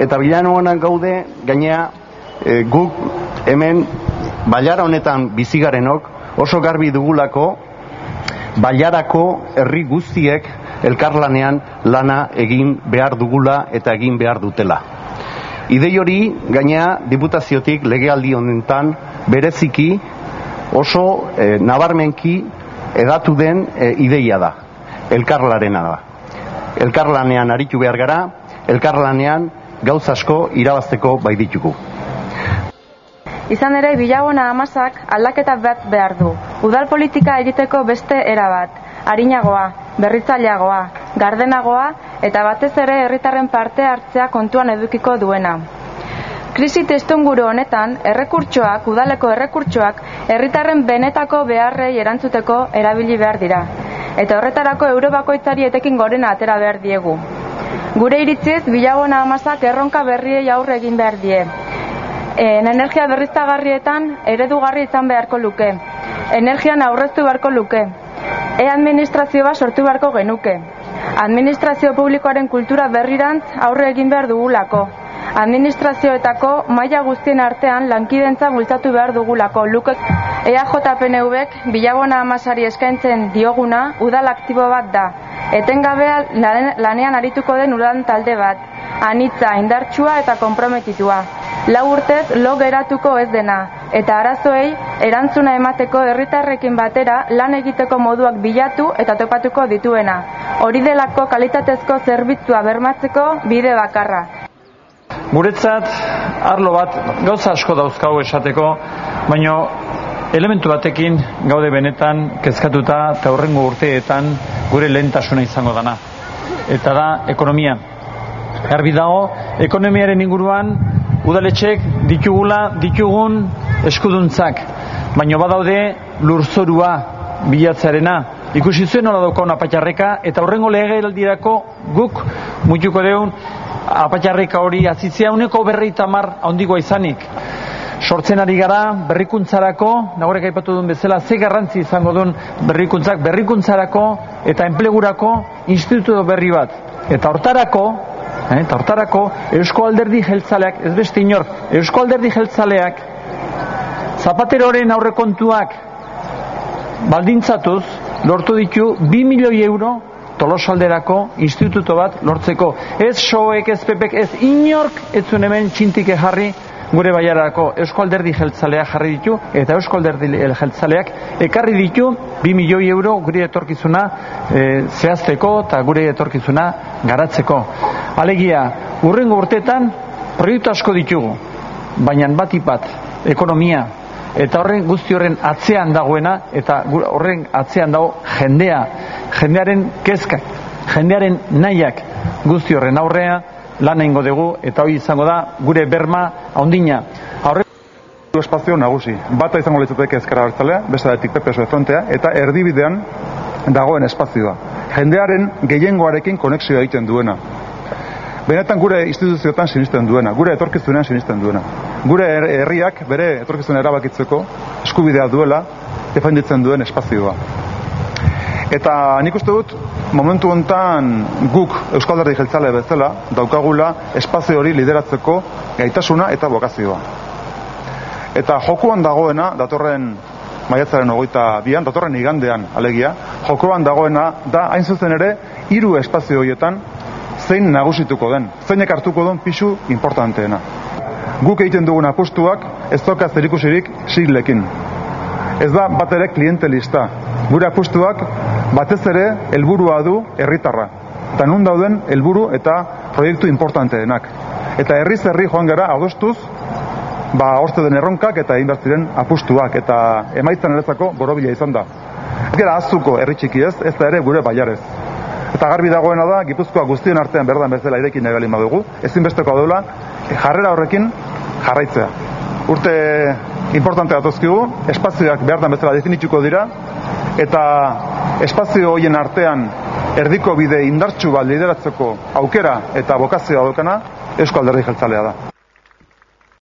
Eta bilano honan gaude, gainea e, guk hemen baiara honetan bizigarenok oso garbi dugulako baiarako herri guztiek elkarlanean lana egin behar dugula eta egin behar dutela. Idei hori gainea diputaziotik legealdi honetan bereziki oso e, nabarmenki edatu den e, ideia da, elkarlarena da. Elkarlanean aritu behar gara, elkarlanean gauz asko irabazteko bai ditugu. Izan ere, bilagona amazak aldaketa bat behar du. Udal politika egiteko beste erabat, harinagoa, berritzaileagoa, gardenagoa eta batez ere herritarren parte hartzea kontuan edukiko duena. Krisi testunguru honetan, errekurtsoak, udaleko errekurtsoak, herritarren benetako beharrei erantzuteko erabili behar dira. Eta horretarako eurobakoitzari etekin gorena atera behar diegu. Gure iritziz, bilagona amazak erronka berriei aurre egin behar die. En energia berriztagarrietan eredugarri izan beharko luke. Energian aurreztu beharko luke. E-administrazioa sortu beharko genuke. Administrazio publikoaren kultura berrirantz aurre egin behar dugulako. Administrazioetako maila guztien artean lankidentza bultzatu behar dugulako. Luke EAJPNVek bilabona amasari eskaintzen dioguna udal aktibo bat da. Etengabea lanean arituko den udan talde bat. Anitza, indartsua eta konprometitua lau urtez lo geratuko ez dena, eta arazoei erantzuna emateko herritarrekin batera lan egiteko moduak bilatu eta topatuko dituena. Hori delako kalitatezko zerbitzua bermatzeko bide bakarra. Guretzat, arlo bat, gauza asko dauzkau esateko, baino elementu batekin gaude benetan kezkatuta eta horrengo urteetan gure lehentasuna izango dana. Eta da, ekonomia. Garbi dago, ekonomiaren inguruan udaletxek ditugula ditugun eskuduntzak baino badaude lurzorua bilatzarena ikusi zuen nola daukaun apatxarreka eta horrengo legealdirako guk mutuko deun apatxarreka hori azitzea uneko berreita mar ondikoa izanik sortzen ari gara berrikuntzarako nagorek aipatu duen bezala ze garrantzi izango duen berrikuntzak berrikuntzarako eta enplegurako instituto berri bat eta hortarako Eh, eta hortarako Eusko Alderdi Jeltzaleak, ez beste inor, Eusko Alderdi Jeltzaleak Zapateroren aurrekontuak baldintzatuz lortu ditu 2 milioi euro tolosalderako instituto bat lortzeko. Ez soek, ez pepek, ez inork ez zuen hemen txintike jarri gure baiarako Eusko Alderdi Jeltzaleak jarri ditu eta Eusko Alderdi Jeltzaleak ekarri ditu 2 milioi euro gure etorkizuna e, zehazteko eta gure etorkizuna garatzeko. Alegia, urrengo urtetan proiektu asko ditugu, baina bat ipat, ekonomia, eta horren guzti horren atzean dagoena, eta horren atzean dago jendea, jendearen kezkak, jendearen nahiak guzti horren aurrea, lan egingo dugu, eta hori izango da gure berma ondina. Aurre espazio nagusi. Bata izango litzateke ezkara hartzalea, bestatik PPSOE frontea, eta erdibidean dagoen espazioa. Jendearen gehiengoarekin konexioa egiten duena benetan gure instituzioetan sinisten duena, gure etorkizunean sinisten duena. Gure herriak bere etorkizun erabakitzeko eskubidea duela defenditzen duen espazioa. Eta nik uste dut, momentu hontan guk Euskal Herri Jeltzale bezala daukagula espazio hori lideratzeko gaitasuna eta bokazioa. Eta jokuan dagoena, datorren maiatzaren ogoita bian, datorren igandean alegia, jokoan dagoena da hain zuzen ere hiru espazio horietan zein nagusituko den, zeinek hartuko den pisu importanteena. Guk egiten dugun apustuak ez doka zerikusirik siglekin. Ez da bat ere klientelista. Gure apustuak batez ere helburua du herritarra. Eta nun dauden helburu eta proiektu importanteenak. Eta herriz herri joan gara adostuz ba hortze den erronkak eta egin apustuak eta emaitzan erezako borobila izan da. Ez azuko herri txiki ez, ez da ere gure baiarez. Eta garbi dagoena da, Gipuzkoa guztien artean berdan bezala irekin nahi balin badugu, ezinbesteko daula, jarrera horrekin jarraitzea. Urte importante datozkigu, espazioak berdan bezala definituko dira, eta espazio horien artean erdiko bide indartsu bat lideratzeko aukera eta bokazioa daukana Eusko Alderdi Jeltzalea da.